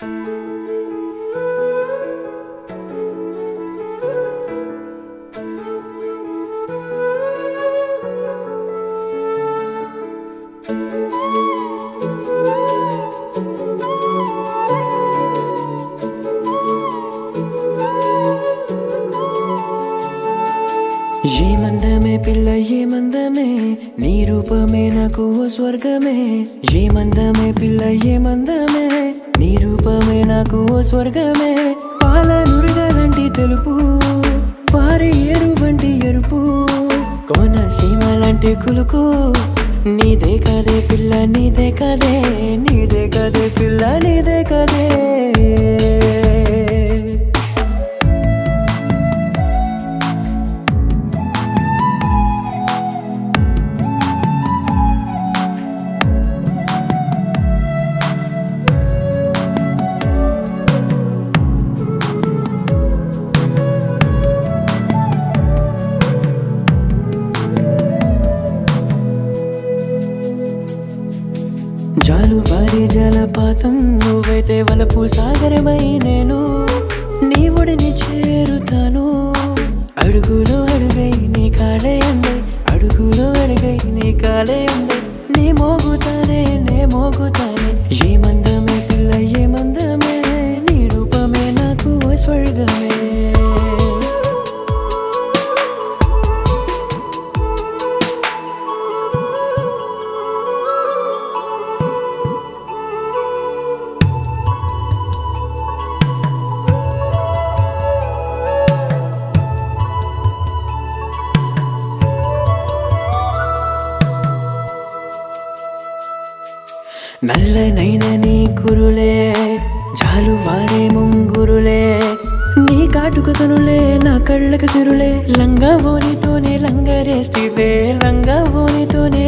thank you. ఏ మందమే పిల్ల ఏ మందమే నీ రూపమే నాకు ఓ స్వర్గమే. ఏ మందమే పిల్ల ఏ మందమే నీ రూపమే నాకు ఓ స్వర్గమే. పాల నురుగలంటి తెలుపు పారే ఎరు వంటి ఎరుపు. కోన సీమ లాంటి కులుకు నీదే కదే పిల్ల నీదే కదే. జాలువారి జలపాతం నువ్వైతే వలపు సాగరమై నేను నీ ఒడిని చేరుతాను. అడుగులో అడుగై నీ కాలే అందే అడుగులో అడుగై నీ కాలే అందే. నీ మోగుతానే నే మోగుతానే ఏ మందమే పిల్ల ఏ మందమే నీ రూపమే నాకు స్వర్గమే. నల్లనైన నీ కురులే జాలువారే ముంగురులే నీ కాటుక కనులే నా కళ్ళకు సిరులే లంగా ఓనితోనే లంగరేస్తివే లంగా ఓనితోనే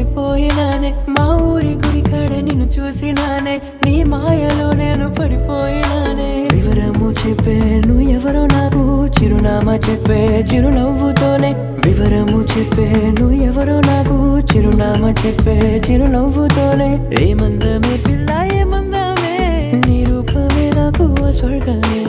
పడిపోయినానే. మా ఊరి గుడికాడ నిన్ను చూసినానే. నీ మాయలో నేను పడిపోయినానే. వివరము చెప్పే నువ్వు ఎవరో నాకు. చిరునామా చెప్పే చిరునవ్వుతోనే. వివరము చెప్పే నువ్వు ఎవరో నాకు. చిరునామా చెప్పే చిరునవ్వుతోనే. ఏమందమే పిల్ల ఏమందమే నీ రూపమే నాకు స్వర్గమే